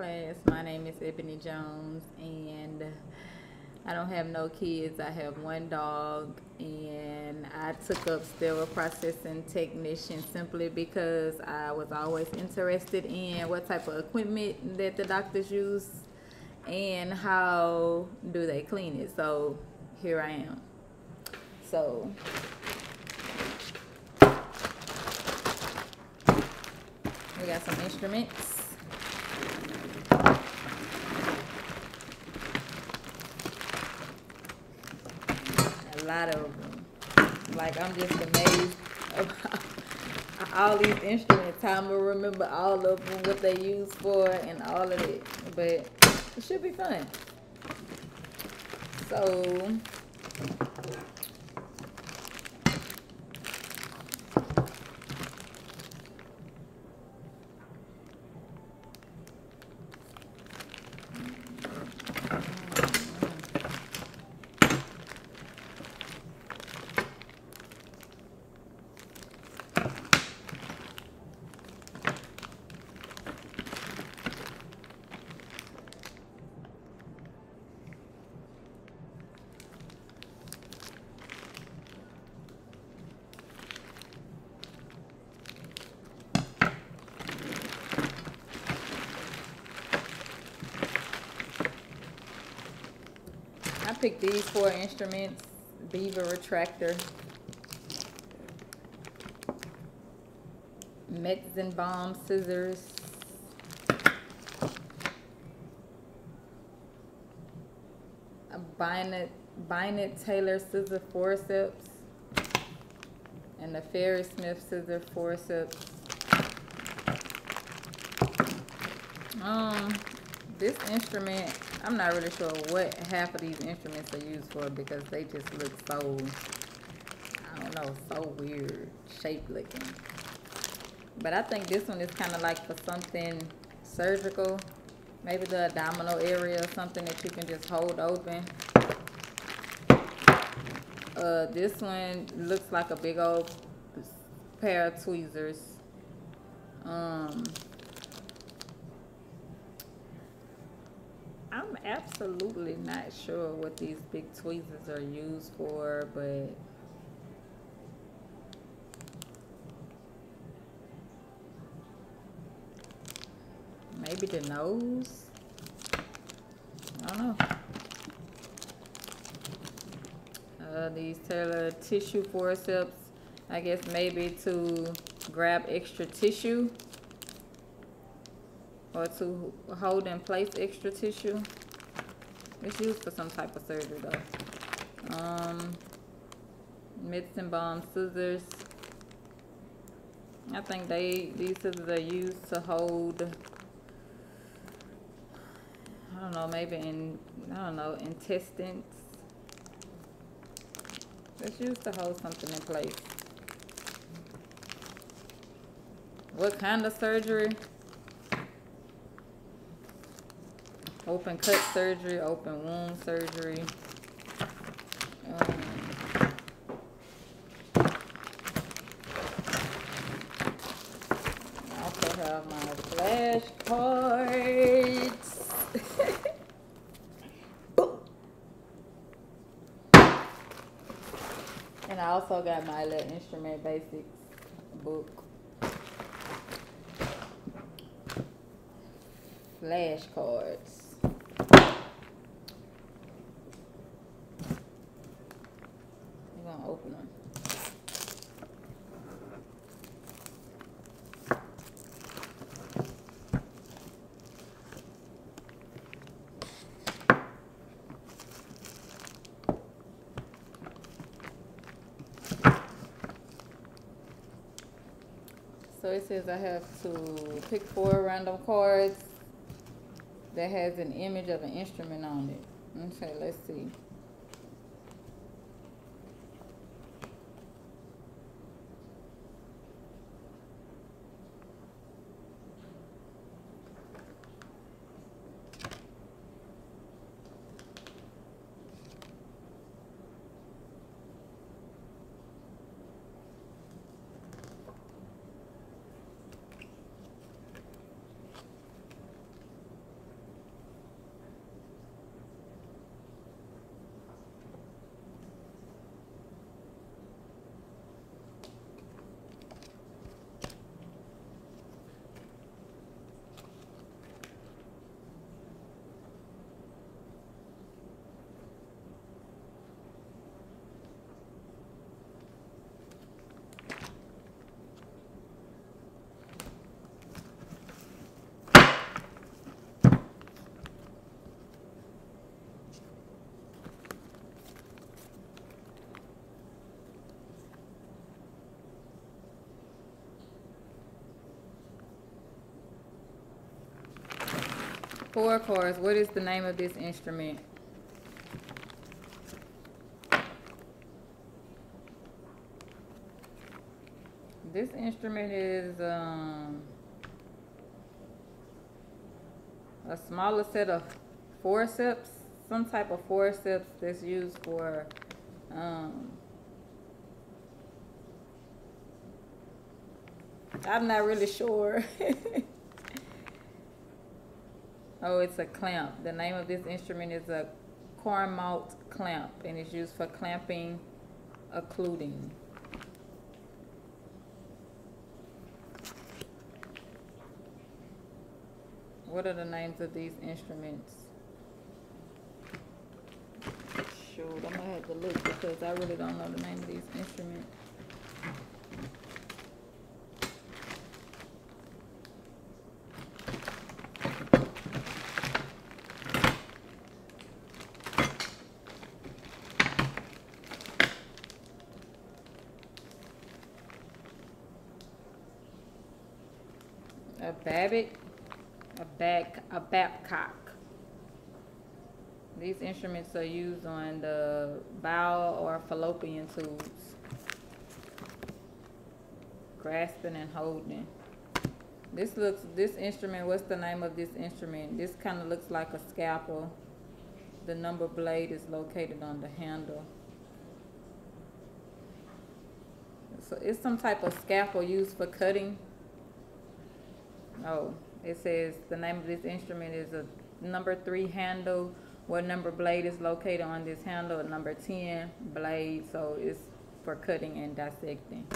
class. My name is Ebony Jones, and I don't have no kids. I have one dog, and I took up sterile processing technician simply because I was always interested in what type of equipment that the doctors use and how do they clean it. So here I am. So we got some instruments. A lot of them. Like I'm just amazed about all these instruments. I'm gonna remember all of them, what they use for, and all of it. But it should be fun. So picked these four instruments. Deaver retractor. Metzenbaum scissors. A Binet, Binet Taylor scissor forceps. And the Ferris Smith scissor forceps. Um, this instrument, I'm not really sure what half of these instruments are used for because they just look so, I don't know, so weird, shape looking. But I think this one is kind of like for something surgical, maybe the abdominal area or something that you can just hold open. Uh, this one looks like a big old pair of tweezers. Um, I'm absolutely not sure what these big tweezers are used for, but maybe the nose. I don't know. Uh, these Taylor tissue forceps, I guess maybe to grab extra tissue or to hold in place extra tissue. It's used for some type of surgery though. Um, Metzenbaum scissors. I think they these scissors are used to hold. I don't know, maybe in I don't know intestines. It's used to hold something in place. What kind of surgery? Open cut surgery, open wound surgery. Um, I also have my flashcards. and I also got my little instrument basics book. Flashcards. We're gonna open them. So it says I have to pick four random cards that has an image of an instrument on it. Okay, let's see. Four cards. What is the name of this instrument? This instrument is um, a smaller set of forceps, some type of forceps that's used for um, I'm not really sure. oh, it's a clamp. The name of this instrument is a Cornmalt clamp and it's used for clamping occluding. What are the names of these instruments? Shoot, I'm gonna have to look because I really don't know the name of these instruments. A Babbitt, a back, a Babcock. These instruments are used on the bow or fallopian tubes. Grasping and holding. This looks, this instrument, what's the name of this instrument? This kind of looks like a scalpel. The number blade is located on the handle. So it's some type of scalpel used for cutting. Oh, it says the name of this instrument is a number three handle. What number blade is located on this handle? Number 10 blade. So it's for cutting and dissecting.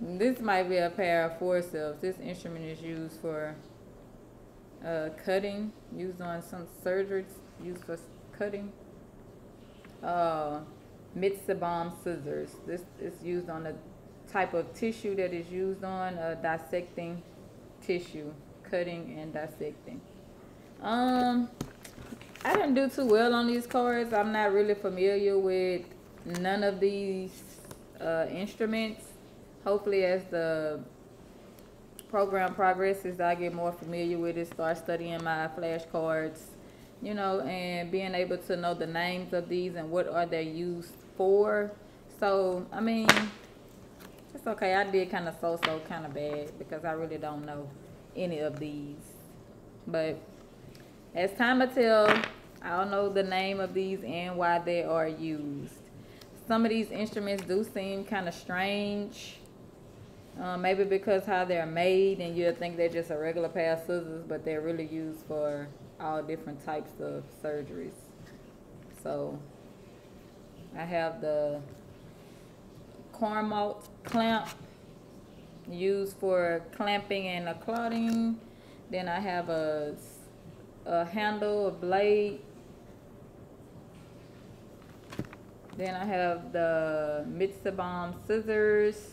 This might be a pair of forceps. This instrument is used for uh, cutting, used on some surgeries, used for cutting. Uh, Mitsubishi scissors. This is used on the type of tissue that is used on uh, dissecting tissue, cutting and dissecting. Um, I didn't do too well on these cards. I'm not really familiar with none of these uh, instruments. Hopefully, as the program progresses, I get more familiar with it, start studying my flashcards, you know, and being able to know the names of these and what are they used for. So, I mean, it's okay. I did kind of so-so kind of bad because I really don't know any of these. But as time will tell, I don't know the name of these and why they are used. Some of these instruments do seem kind of strange. Uh, maybe because how they're made and you'll think they're just a regular pair of scissors, but they're really used for all different types of surgeries. So I have the Cornmalt clamp used for clamping and a clotting. Then I have a, a handle, a blade. Then I have the Mitsubishi scissors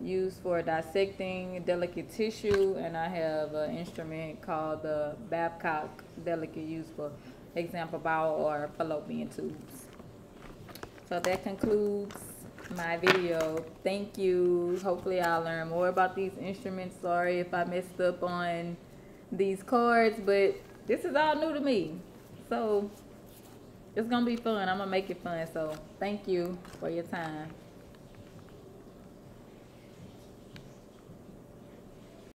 used for dissecting delicate tissue. And I have an instrument called the Babcock delicate used for example bowel or fallopian tubes. So that concludes my video. Thank you. Hopefully I'll learn more about these instruments. Sorry if I messed up on these cards, but this is all new to me. So it's going to be fun. I'm going to make it fun. So thank you for your time.